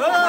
नाचा